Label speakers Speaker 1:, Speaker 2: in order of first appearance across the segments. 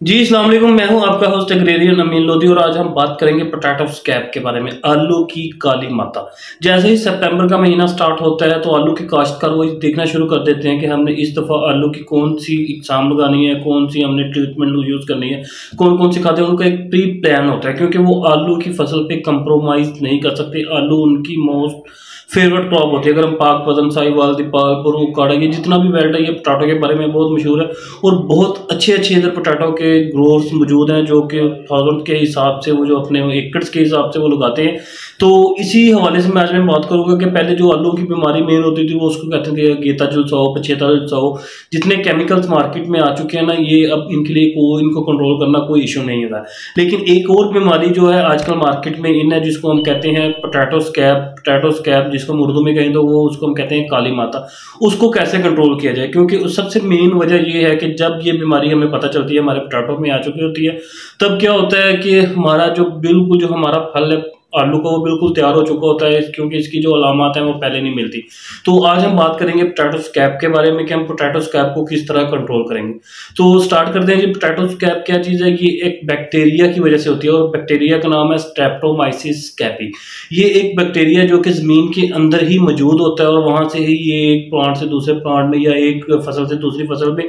Speaker 1: जी वालेकुम। मैं हूँ आपका होस्ट एग्रेरियन अमीन लोधी और आज हम बात करेंगे पोटैटो स्कैप के बारे में, आलू की काली माता। जैसे ही सितंबर का महीना स्टार्ट होता है तो आलू के काश्तकार वो देखना शुरू कर देते हैं कि हमने इस दफ़ा आलू की कौन सी एग्ज़ाम लगानी है कौन सी हमने ट्रीटमेंट यूज़ करनी है कौन कौन सी खाते हैं उनका एक प्री प्लान होता है, क्योंकि वो आलू की फ़सल पर कंप्रोमाइज़ नहीं कर सकते। आलू उनकी मोस्ट फेवरेट क्रॉप होती है। अगर हम पाक पदन साहिवाल दीपालपुर काड़ा ये जितना भी बेल्ट है, ये पोटाटो के बारे में बहुत मशहूर है और बहुत अच्छे अच्छे इधर पोटाटो के ग्रोर्स मौजूद हैं जो कि थाउज़ेंड के हिसाब से वो जो अपने एकड़ के हिसाब से वो लगाते हैं। तो इसी हवाले से मैं आज मैं बात करूँगा कि पहले जो आलू की बीमारी मेन होती थी, वो उसको कहते थे गेता जुलसाओ पछेता जुलसाओ जितने केमिकल्स मार्केट में आ चुके हैं ना, ये अब इनके लिए कोई इनको कंट्रोल करना कोई इशू नहीं होता लेकिन एक और बीमारी जो है आजकल मार्केट में इन है, जिसको हम कहते हैं पोटैटो स्कैप पोटैटो स्कैप जिसको हम उर्दू में कहें तो वो उसको हम कहते हैं काली माता। उसको कैसे कंट्रोल किया जाए? क्योंकि उस सबसे मेन वजह ये है कि जब ये बीमारी हमें पता चलती है, हमारे पोटैटो में आ चुकी होती है। तब क्या होता है कि हमारा जो बिल्कुल जो हमारा फल है, आलू का वो बिल्कुल तैयार हो चुका होता है क्योंकि इसकी जो अलामत है वो पहले नहीं मिलती। तो आज हम बात करेंगे पोटैटो स्कैप के बारे में कि हम पोटैटो स्कैप को किस तरह कंट्रोल करेंगे। तो स्टार्ट करते हैं जी पोटैटो स्कैप क्या चीज़ है कि एक बैक्टीरिया की वजह से होती है, और बैक्टीरिया का नाम है स्ट्रेप्टोमाइसिस स्कैपी ये एक बैक्टीरिया जो कि ज़मीन के अंदर ही मौजूद होता है, और वहाँ से ही ये एक प्लांट से दूसरे प्लांट में या एक फ़सल से दूसरी फ़सल में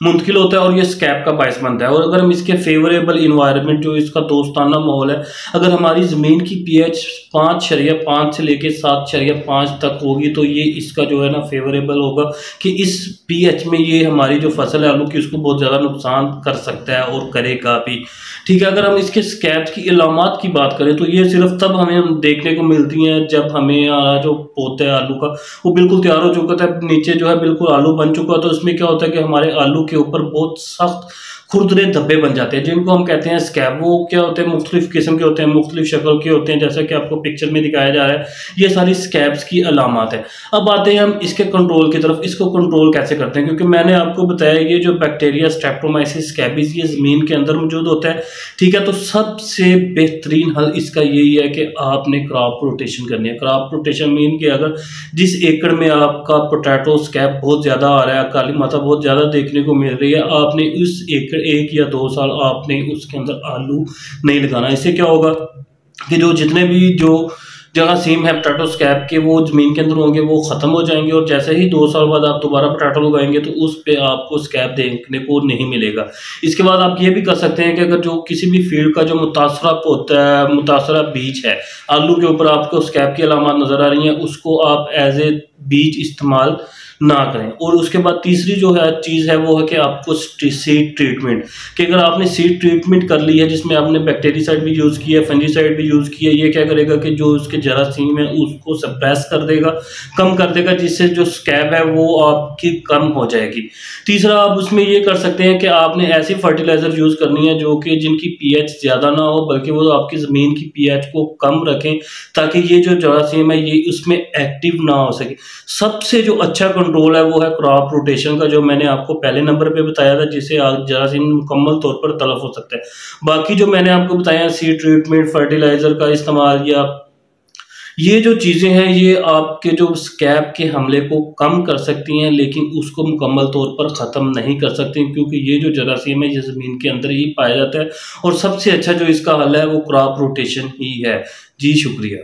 Speaker 1: मुंतकिल होता है और ये स्कैप का बायस बनता है। और अगर हम इसके फेवरेबल इन्वायरमेंट जो इसका दोस्ताना माहौल है, अगर हमारी ज़मीन की पीएच पाँच शरिया पाँच से लेके सात शरिया पाँच तक होगी तो ये इसका जो है ना फेवरेबल होगा कि इस पीएच में ये हमारी जो फ़सल है, आलू की, उसको बहुत ज़्यादा नुकसान कर सकता है और करेगा भी। ठीक है, अगर हम इसके स्कैप की इलामत की बात करें तो ये सिर्फ़ तब हमें देखने को मिलती हैं जब हमें जो पौधा है आलू का, वो बिल्कुल तैयार हो चुका था, नीचे जो है बिल्कुल आलू बन चुका तो उसमें क्या होता है कि हमारे आलू के ऊपर बहुत सख्त खुरदरे धब्बे बन जाते हैं, जिनको हम कहते हैं स्कैब वो क्या होते हैं? मुख्तलिफ़ किस्म के होते हैं, मुख्तलिफ़ शक्ल के होते हैं, जैसा कि आपको पिक्चर में दिखाया जा रहा है। ये सारी स्कैब्स की अलामत है। अब आते हैं हम इसके कंट्रोल की तरफ़। इसको कंट्रोल कैसे करते हैं? क्योंकि मैंने आपको बताया, ये जो बैक्टीरिया स्टेप्टोमाइसिस स्कैबिस ये ज़मीन के अंदर मौजूद होता है। ठीक है तो सबसे बेहतरीन हल इसका यही है कि आपने क्रॉप रोटेशन करनी है। क्रॉप रोटेशन मीन कि अगर जिस एकड़ में आपका पोटैटो स्कैब बहुत ज़्यादा आ रहा है, काली माता बहुत ज़्यादा देखने को मिल रही है, आपने उस एकड़ फिर एक या दो साल आपने उसके अंदर आलू नहीं लगाना। इससे क्या होगा कि जो जितने भी जो जगह सीम है पोटैटो स्कैप के वो ज़मीन के अंदर होंगे, वो ख़त्म हो जाएँगे और जैसे ही दो साल बाद आप दोबारा पोटैटो लगाएँगे तो उस पर आपको स्कैप देखने को नहीं मिलेगा। इसके बाद आप ये भी कर सकते हैं कि अगर जो किसी भी फ़ील्ड का जो मुतासरा होता है, मुतासरा बीज है, आलू के ऊपर आपको स्कैप की अलामत नज़र आ रही हैं, उसको आप एज ए बीज इस्तेमाल ना करें। और उसके बाद तीसरी जो है, चीज़ है, वो है कि आपको सीड ट्रीटमेंट कि अगर आपने सीड ट्रीटमेंट कर ली है, जिसमें आपने बैक्टीरियासाइड भी यूज़ किया फंजीसाइड भी यूज़ किया ये क्या करेगा कि जो उसके जरासीम है, उसको सप्रेस कर देगा, कम कर देगा, जिससे जो स्कैब है, वो आपकी कम हो जाएगी। तीसरा, आप उसमें ये कर सकते हैं कि आपने ऐसी फर्टिलाइज़र यूज़ करनी है, जो कि जिनकी पीएच ज़्यादा ना हो, बल्कि वो आपकी ज़मीन की पीएच को कम रखें, ताकि ये जो जरासीम है, ये उसमें एक्टिव ना हो सके। सबसे जो अच्छा कंट्रोल है वो है क्रॉप रोटेशन का, जो मैंने आपको पहले नंबर पे बताया था, जिसे जरासीम मुकम्मल तौर पर तलफ हो सकता है। बाकी जो मैंने आपको बताया सीड ट्रीटमेंट फर्टिलाइज़र का इस्तेमाल या ये जो चीज़ें हैं, ये आपके जो स्कैप के हमले को कम कर सकती हैं, लेकिन उसको मुकम्मल तौर पर ख़त्म नहीं कर सकती क्योंकि ये जो जरासीम है ये ज़मीन के अंदर ही पाया जाता है। और सबसे अच्छा जो इसका हल है, वो क्रॉप रोटेशन ही है। जी, शुक्रिया।